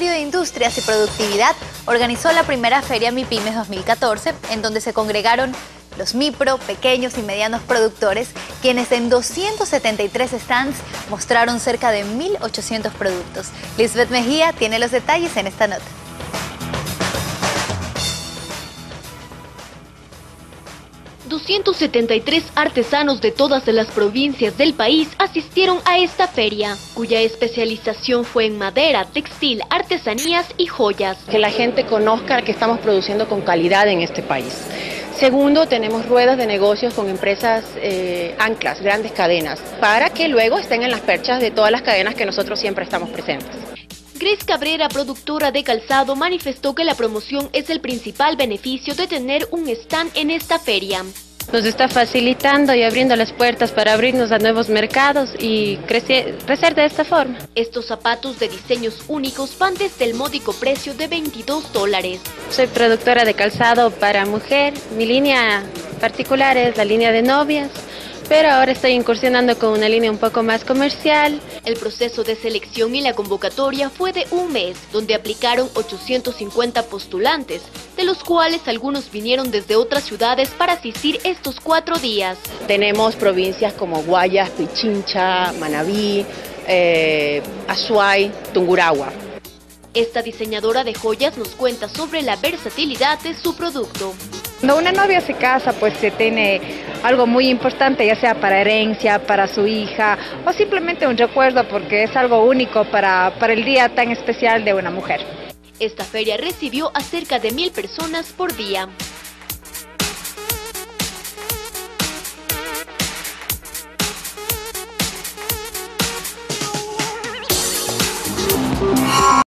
Ministerio de Industrias y Productividad organizó la primera Feria MIPIMES 2014, en donde se congregaron los MIPRO, pequeños y medianos productores, quienes en 273 stands mostraron cerca de 1.800 productos. Lisbeth Mejía tiene los detalles en esta nota. 273 artesanos de todas las provincias del país asistieron a esta feria, cuya especialización fue en madera, textil, artesanías y joyas. Que la gente conozca que estamos produciendo con calidad en este país. Segundo, tenemos ruedas de negocios con empresas eh, anclas, grandes cadenas, para que luego estén en las perchas de todas las cadenas que nosotros siempre estamos presentes. Grace Cabrera, productora de calzado, manifestó que la promoción es el principal beneficio de tener un stand en esta feria. Nos está facilitando y abriendo las puertas para abrirnos a nuevos mercados y crecer, crecer de esta forma. Estos zapatos de diseños únicos van desde el módico precio de 22 dólares. Soy productora de calzado para mujer. Mi línea particular es la línea de novias pero ahora estoy incursionando con una línea un poco más comercial. El proceso de selección y la convocatoria fue de un mes, donde aplicaron 850 postulantes, de los cuales algunos vinieron desde otras ciudades para asistir estos cuatro días. Tenemos provincias como Guayas, Pichincha, Manabí, eh, Azuay, Tungurahua. Esta diseñadora de joyas nos cuenta sobre la versatilidad de su producto. Cuando una novia se casa, pues se tiene algo muy importante, ya sea para herencia, para su hija o simplemente un recuerdo porque es algo único para, para el día tan especial de una mujer. Esta feria recibió a cerca de mil personas por día.